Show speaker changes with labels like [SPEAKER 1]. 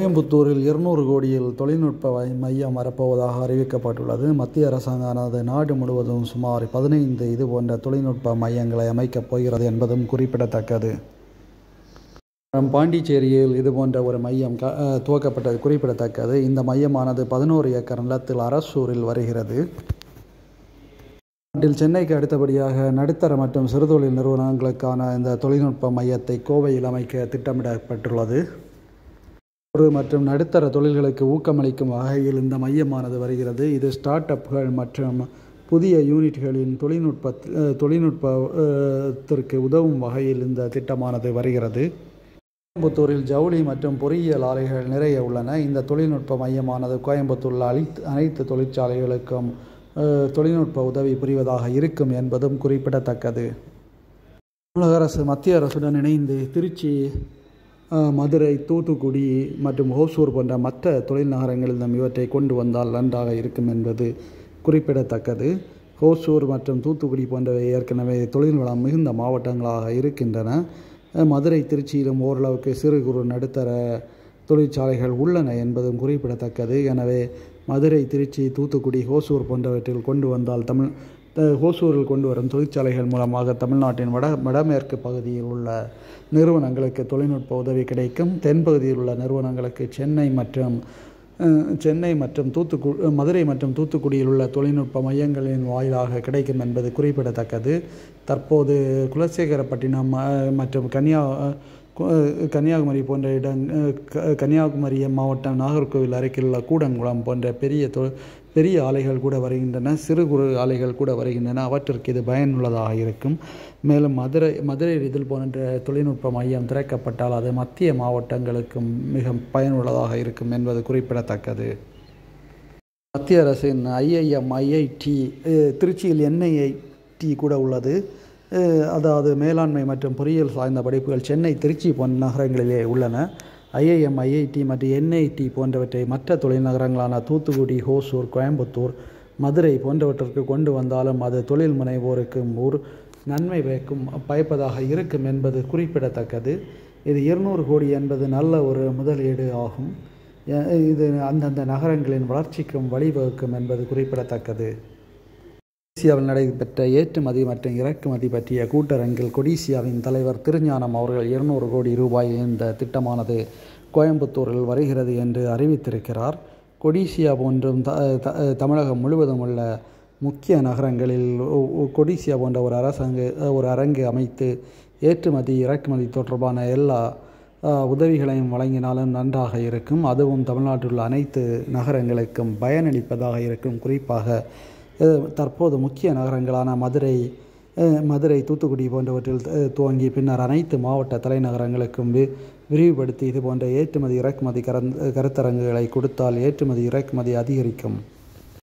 [SPEAKER 1] கோயம்புத்தூரில் இருநூறு கோடியில் தொழில்நுட்ப மையம் வரப்போவதாக அறிவிக்கப்பட்டுள்ளது. மத்திய அரசாங்கமானது நாடு முழுவதும் சுமார் பதினைந்து இதுபோன்ற தொழில்நுட்ப மையங்களை அமைக்கப் போகிறது என்பதும் குறிப்பிடத்தக்கது. பாண்டிச்சேரியில் இதுபோன்ற ஒரு மையம் க துவக்கப்பட்டது குறிப்பிடத்தக்கது. இந்த மையமானது பதினோரு ஏக்கர் நிலத்தில் அரசூரில் வருகிறது. நாட்டில் சென்னைக்கு அடுத்தபடியாக நடுத்தர மற்றும் சிறுதொழில் நிறுவனங்களுக்கான இந்த தொழில்நுட்ப மையத்தை கோவையில் அமைக்க திட்டமிடப்பட்டுள்ளது. ஒரு மற்றும் நடுத்தர தொழில்களுக்கு ஊக்கமளிக்கும் வகையில் இந்த மையமானது வருகிறது. இது ஸ்டார்ட் அப்கள் மற்றும் புதிய யூனிட்களின் தொழில்நுட்ப தொழில்நுட்பத்திற்கு உதவும் வகையில் இந்த திட்டமானது வருகிறது. கோயம்புத்தூரில் ஜவுளி மற்றும் பொறியியல் ஆலைகள் நிறைய உள்ளன. இந்த தொழில்நுட்ப மையமானது கோயம்புத்தூரில் அனைத்து அனைத்து தொழிற்சாலைகளுக்கும் தொழில்நுட்ப உதவி புரிவதாக இருக்கும் என்பதும் குறிப்பிடத்தக்கது. தமிழக அரசு மத்திய அரசுடன் இணைந்து திருச்சி மதுரை தூத்துக்குடி மற்றும் ஹோசூர் போன்ற மற்ற தொழில் நகரங்களிலும் இவற்றை கொண்டு வந்தால் நன்றாக இருக்கும் என்பது குறிப்பிடத்தக்கது. ஹோசூர் மற்றும் தூத்துக்குடி போன்றவை ஏற்கனவே தொழில் வளம் மிகுந்த மாவட்டங்களாக இருக்கின்றன. மதுரை திருச்சியிலும் ஓரளவுக்கு சிறு குறு நடுத்தர தொழிற்சாலைகள் உள்ளன என்பதும் குறிப்பிடத்தக்கது. எனவே மதுரை திருச்சி தூத்துக்குடி ஹோசூர் போன்றவற்றில் கொண்டு வந்தால் தமிழ் ஓசூரில் கொண்டு வரும் தொழிற்சாலைகள் மூலமாக தமிழ்நாட்டின் வட வடமேற்கு பகுதியில் உள்ள நிறுவனங்களுக்கு தொழில்நுட்ப உதவி கிடைக்கும். தென்பகுதியில் உள்ள நிறுவனங்களுக்கு சென்னை மற்றும் சென்னை மற்றும் தூத்துக்கு மதுரை மற்றும் தூத்துக்குடியில் உள்ள தொழில்நுட்ப மையங்களின் வாயிலாக கிடைக்கும் என்பது குறிப்பிடத்தக்கது. தற்போது குலசேகரப்பட்டினம் மற்றும் கன்னியா கன்னியாகுமரி போன்ற இடங் கன்னியாகுமரி மாவட்டம் நாகர்கோவில் அருகில் உள்ள கூடங்குளம் போன்ற பெரிய தொ பெரிய ஆலைகள் கூட வருகின்றன சிறு குறு ஆலைகள் கூட வருகின்றன. அவற்றிற்கு இது பயனுள்ளதாக இருக்கும். மேலும் மதுரை மதுரை இதில் போன்ற தொழில்நுட்ப மையம் திறக்கப்பட்டால் அது மத்திய மாவட்டங்களுக்கும் மிக பயனுள்ளதாக இருக்கும் என்பது குறிப்பிடத்தக்கது. மத்திய அரசின் ஐஐஎம் ஐஐடி திருச்சியில் என்ஐஐடி கூட உள்ளது. அதாவது மேலாண்மை மற்றும் பொறியியல் சார்ந்த படிப்புகள் சென்னை திருச்சி போன்ற நகரங்களிலே உள்ளன. ஐஐஎம் ஐஐடி மற்றும் என்ஐடி போன்றவற்றை மற்ற தொழில் நகரங்களான தூத்துக்குடி ஹோசூர் கோயம்புத்தூர் மதுரை போன்றவற்றிற்கு கொண்டு வந்தாலும் அது தொழில் முனைவோருக்கும் ஊர் நன்மை பயக்கும் பயப்பதாக இருக்கும் என்பது குறிப்பிடத்தக்கது. இது இருநூறு கோடி என்பது நல்ல ஒரு முதலீடு ஆகும். இது அந்தந்த நகரங்களின் வளர்ச்சிக்கும் வழிவகுக்கும் என்பது குறிப்பிடத்தக்கது. கொடிசியாவில் நடைபெற்ற ஏற்றுமதி மற்றும் இறக்குமதி பற்றிய கூட்டரங்கில் கொடிசியாவின் தலைவர் திருஞானம் அவர்கள் இருநூறு கோடி ரூபாய் இந்த திட்டமானது கோயம்புத்தூரில் வருகிறது என்று அறிவித்திருக்கிறார். கொடிசியா போன்றும் த தமிழகம் முழுவதும் உள்ள முக்கிய நகரங்களில் கொடிசியா போன்ற ஒரு அரசங்கு ஒரு அரங்கு அமைத்து ஏற்றுமதி இறக்குமதி தொடர்பான எல்லா உதவிகளையும் வழங்கினாலும் நன்றாக இருக்கும். அதுவும் தமிழ்நாட்டில் உள்ள அனைத்து நகரங்களுக்கும் பயனளிப்பதாக இருக்கும். குறிப்பாக தற்போது முக்கிய நகரங்களான மதுரை மதுரை தூத்துக்குடி போன்றவற்றில் துவங்கி பின்னர் அனைத்து மாவட்ட தலைநகரங்களுக்கும் வி விரிவுபடுத்தி இது போன்ற ஏற்றுமதி இறக்குமதி கரந் கருத்தரங்குகளை கொடுத்தால் ஏற்றுமதி இறக்குமதி அதிகரிக்கும்.